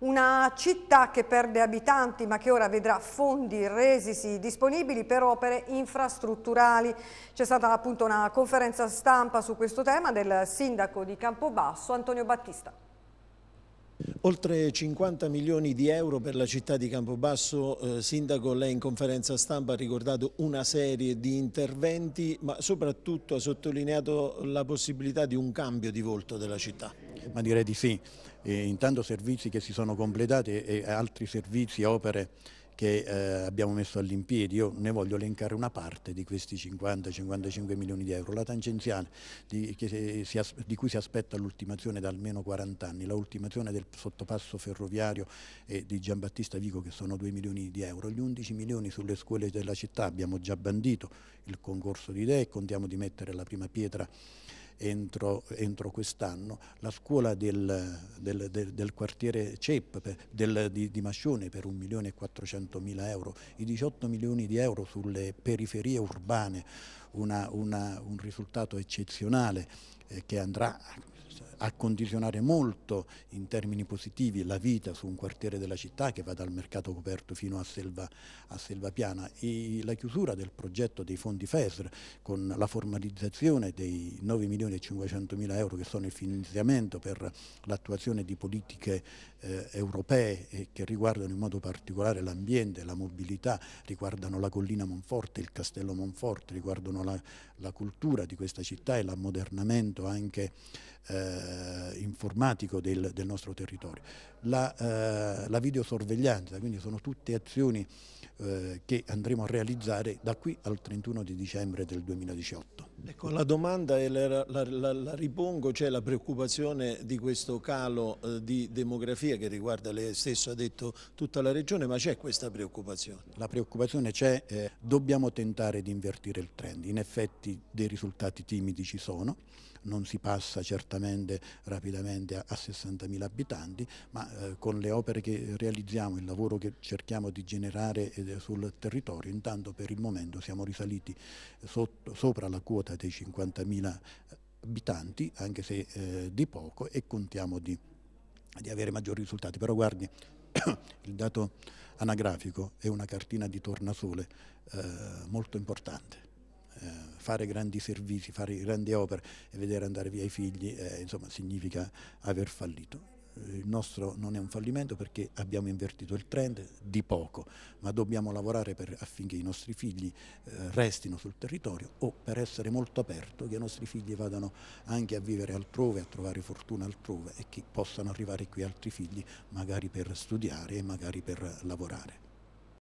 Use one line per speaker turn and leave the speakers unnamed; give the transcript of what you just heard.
Una città che perde abitanti ma che ora vedrà fondi resisi disponibili per opere infrastrutturali. C'è stata appunto una conferenza stampa su questo tema del sindaco di Campobasso Antonio Battista.
Oltre 50 milioni di euro per la città di Campobasso, eh, Sindaco lei in conferenza stampa ha ricordato una serie di interventi ma soprattutto ha sottolineato la possibilità di un cambio di volto della città.
Ma direi di sì, e intanto servizi che si sono completati e altri servizi, opere che eh, abbiamo messo all'impiedi. Io ne voglio elencare una parte di questi 50-55 milioni di euro. La tangenziale di, si, di cui si aspetta l'ultimazione da almeno 40 anni, la ultimazione del sottopasso ferroviario e di Giambattista Vico che sono 2 milioni di euro. Gli 11 milioni sulle scuole della città abbiamo già bandito il concorso di idee e contiamo di mettere la prima pietra entro, entro quest'anno, la scuola del, del, del, del quartiere CEP di, di, Mascione per 1 milione e 400 mila euro, i 18 milioni di euro sulle periferie urbane, una, una, un risultato eccezionale eh, che andrà a condizionare molto in termini positivi la vita su un quartiere della città che va dal mercato coperto fino a Selva, a Selva Piana. E la chiusura del progetto dei fondi FESR con la formalizzazione dei 9 milioni e 500 mila euro che sono il finanziamento per l'attuazione di politiche eh, europee eh, che riguardano in modo particolare l'ambiente, la mobilità, riguardano la collina Monforte, il castello Monforte, riguardano la, la cultura di questa città e l'ammodernamento anche eh, informatico del, del, nostro territorio. La, eh, la, videosorveglianza, quindi sono tutte azioni eh, che andremo a realizzare da qui al 31 di dicembre del 2018.
Ecco, la domanda la, la, la, ripongo, c'è la preoccupazione di questo calo eh, di demografia che riguarda, lei stesso ha detto, tutta la regione, ma c'è questa preoccupazione?
La preoccupazione c'è, eh, dobbiamo tentare di invertire il trend, in effetti dei risultati timidi ci sono, non si passa certamente rapidamente a, a 60.000 abitanti, ma eh, con le opere che realizziamo, il lavoro che cerchiamo di generare eh, sul territorio, intanto per il momento siamo risaliti sotto, sopra la quota dei 50.000 abitanti, anche se eh, di poco, e contiamo di, di avere maggiori risultati. Però guardi, il dato anagrafico è una cartina di tornasole eh, molto importante. Eh, fare grandi servizi, fare grandi opere e vedere andare via i figli, eh, insomma, significa aver fallito. Il nostro non è un fallimento perché abbiamo invertito il trend di poco, ma dobbiamo lavorare per, affinché i nostri figli eh, restino sul territorio o per essere molto aperto, che i nostri figli vadano anche a vivere altrove, a trovare fortuna altrove e che possano arrivare qui altri figli magari per studiare e magari per lavorare.